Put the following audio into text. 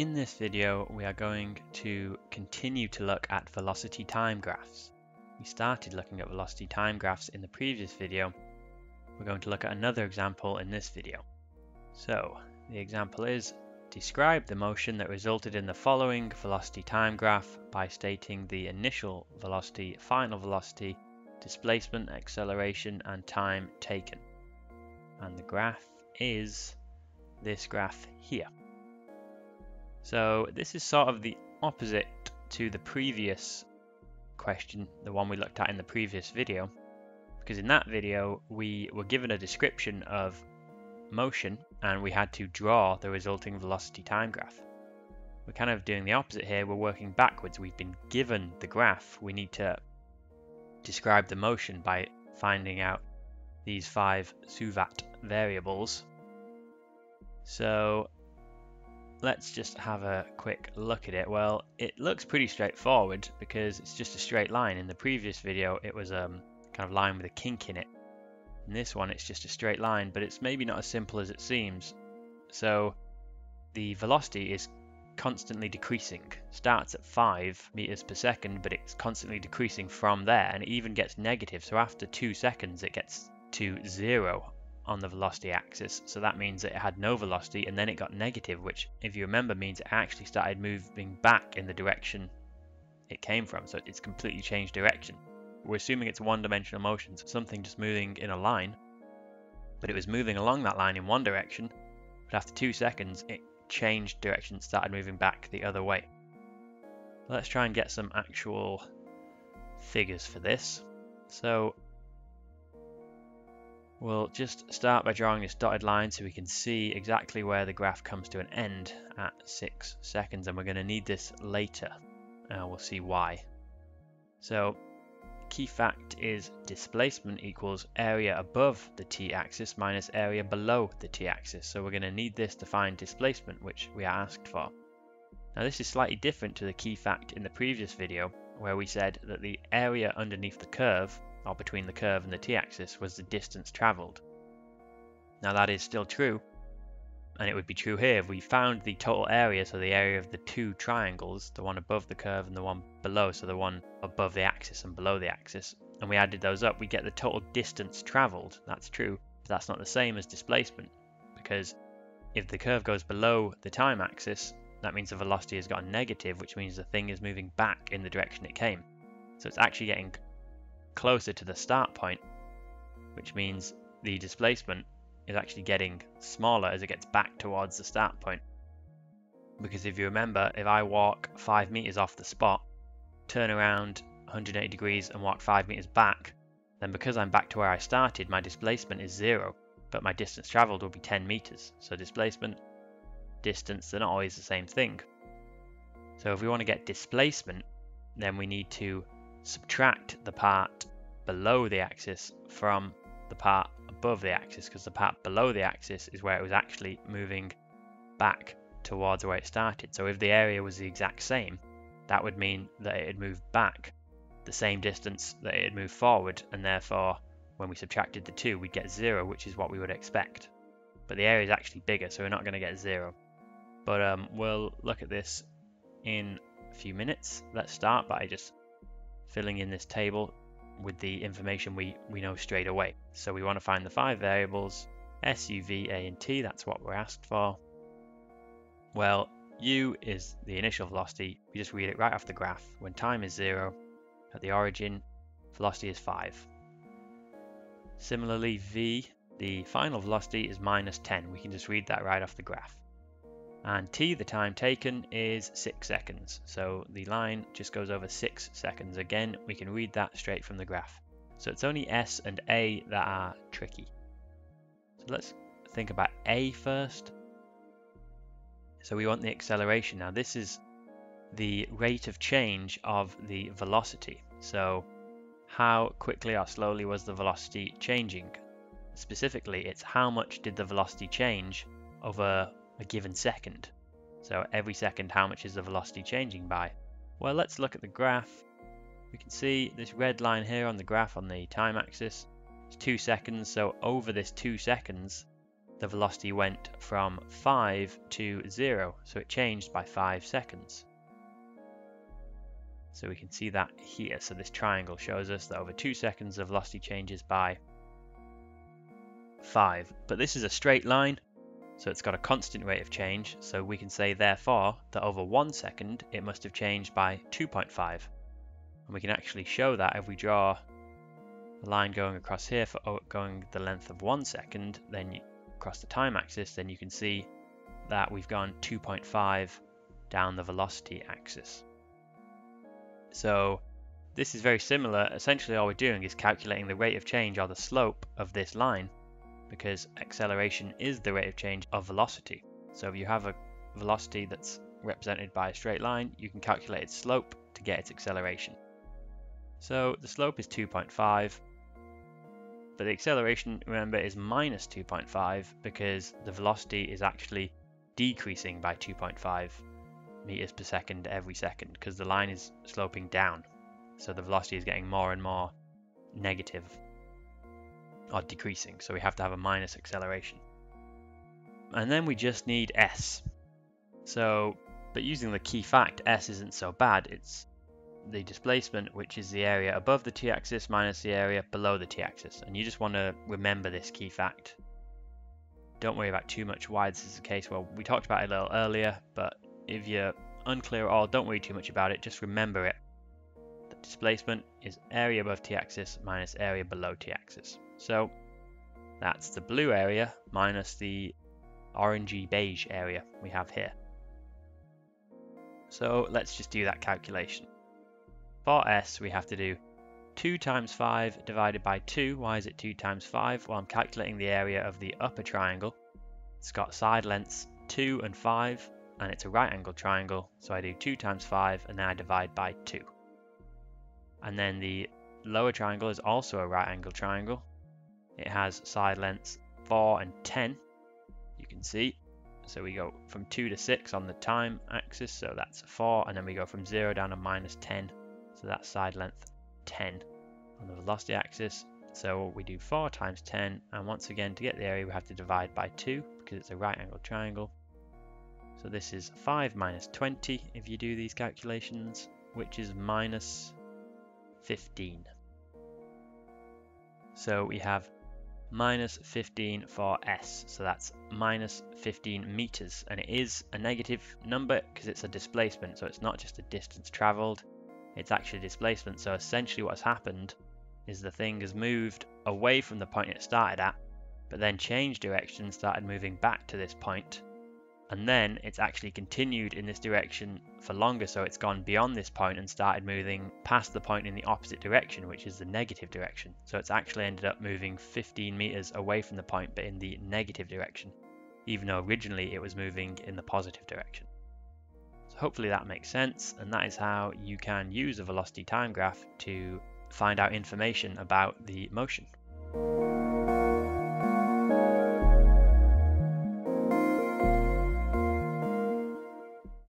In this video, we are going to continue to look at velocity time graphs. We started looking at velocity time graphs in the previous video. We're going to look at another example in this video. So, the example is, describe the motion that resulted in the following velocity time graph by stating the initial velocity, final velocity, displacement, acceleration, and time taken. And the graph is this graph here. So this is sort of the opposite to the previous question, the one we looked at in the previous video, because in that video we were given a description of motion and we had to draw the resulting velocity time graph. We're kind of doing the opposite here, we're working backwards. We've been given the graph, we need to describe the motion by finding out these five Suvat variables. So let's just have a quick look at it. Well, it looks pretty straightforward because it's just a straight line. In the previous video, it was a um, kind of line with a kink in it. In this one, it's just a straight line, but it's maybe not as simple as it seems. So the velocity is constantly decreasing. Starts at 5 meters per second, but it's constantly decreasing from there, and it even gets negative. So after 2 seconds, it gets to 0 on the velocity axis. So that means that it had no velocity and then it got negative, which if you remember means it actually started moving back in the direction it came from. So it's completely changed direction. We're assuming it's one-dimensional motion, so something just moving in a line. But it was moving along that line in one direction, but after two seconds it changed direction, started moving back the other way. Let's try and get some actual figures for this. So We'll just start by drawing this dotted line so we can see exactly where the graph comes to an end at 6 seconds and we're going to need this later. Uh, we'll see why. So key fact is displacement equals area above the t-axis minus area below the t-axis. So we're going to need this to find displacement which we are asked for. Now this is slightly different to the key fact in the previous video where we said that the area underneath the curve or between the curve and the t-axis, was the distance travelled. Now that is still true, and it would be true here if we found the total area, so the area of the two triangles, the one above the curve and the one below, so the one above the axis and below the axis, and we added those up, we get the total distance travelled. That's true, but that's not the same as displacement, because if the curve goes below the time axis, that means the velocity has got a negative, which means the thing is moving back in the direction it came. So it's actually getting closer to the start point, which means the displacement is actually getting smaller as it gets back towards the start point. Because if you remember, if I walk 5 meters off the spot, turn around 180 degrees and walk 5 meters back, then because I'm back to where I started, my displacement is 0, but my distance traveled will be 10 meters. So displacement, distance, they're not always the same thing. So if we want to get displacement, then we need to subtract the part below the axis from the part above the axis because the part below the axis is where it was actually moving back towards where it started. So if the area was the exact same, that would mean that it had moved back the same distance that it had moved forward and therefore when we subtracted the two we'd get zero which is what we would expect. But the area is actually bigger so we're not going to get zero. But um, we'll look at this in a few minutes. Let's start by just filling in this table with the information we, we know straight away. So we want to find the five variables, S, U, V, A, and T, that's what we're asked for. Well, U is the initial velocity, we just read it right off the graph. When time is zero, at the origin, velocity is five. Similarly, V, the final velocity is minus 10. We can just read that right off the graph and t, the time taken, is 6 seconds. So the line just goes over 6 seconds. Again, we can read that straight from the graph. So it's only s and a that are tricky. So let's think about a first. So we want the acceleration. Now this is the rate of change of the velocity. So how quickly or slowly was the velocity changing? Specifically, it's how much did the velocity change over a given second. So every second, how much is the velocity changing by? Well, let's look at the graph. We can see this red line here on the graph on the time axis. It's two seconds, so over this two seconds, the velocity went from 5 to 0, so it changed by 5 seconds. So we can see that here. So this triangle shows us that over 2 seconds the velocity changes by 5. But this is a straight line, so it's got a constant rate of change. So we can say therefore that over 1 second it must have changed by 2.5. And we can actually show that if we draw a line going across here for oh, going the length of 1 second, then across the time axis, then you can see that we've gone 2.5 down the velocity axis. So this is very similar. Essentially all we're doing is calculating the rate of change or the slope of this line because acceleration is the rate of change of velocity. So if you have a velocity that's represented by a straight line, you can calculate its slope to get its acceleration. So the slope is 2.5 but the acceleration, remember, is minus 2.5 because the velocity is actually decreasing by 2.5 meters per second every second because the line is sloping down. So the velocity is getting more and more negative or decreasing. So we have to have a minus acceleration. And then we just need s. So, but using the key fact, s isn't so bad. It's the displacement, which is the area above the t-axis minus the area below the t-axis. And you just want to remember this key fact. Don't worry about too much why this is the case. Well, we talked about it a little earlier, but if you're unclear at all, don't worry too much about it. Just remember it. Displacement is area above t-axis minus area below t-axis. So that's the blue area minus the orangey beige area we have here. So let's just do that calculation. For s, we have to do 2 times 5 divided by 2. Why is it 2 times 5? Well, I'm calculating the area of the upper triangle. It's got side lengths 2 and 5, and it's a right angle triangle, so I do 2 times 5, and then I divide by 2. And then the lower triangle is also a right angle triangle. It has side lengths 4 and 10, you can see. So we go from 2 to 6 on the time axis, so that's 4, and then we go from 0 down to minus 10 so that's side length 10 on the velocity axis. So we do 4 times 10, and once again, to get the area, we have to divide by 2, because it's a right angle triangle. So this is 5 minus 20, if you do these calculations, which is minus 15. So we have minus 15 for s, so that's minus 15 meters, and it is a negative number because it's a displacement, so it's not just a distance traveled, it's actually displacement. So essentially what's happened is the thing has moved away from the point it started at, but then changed direction, and started moving back to this point, and then it's actually continued in this direction for longer, so it's gone beyond this point and started moving past the point in the opposite direction, which is the negative direction. So it's actually ended up moving 15 meters away from the point, but in the negative direction, even though originally it was moving in the positive direction. So hopefully that makes sense and that is how you can use a velocity time graph to find out information about the motion.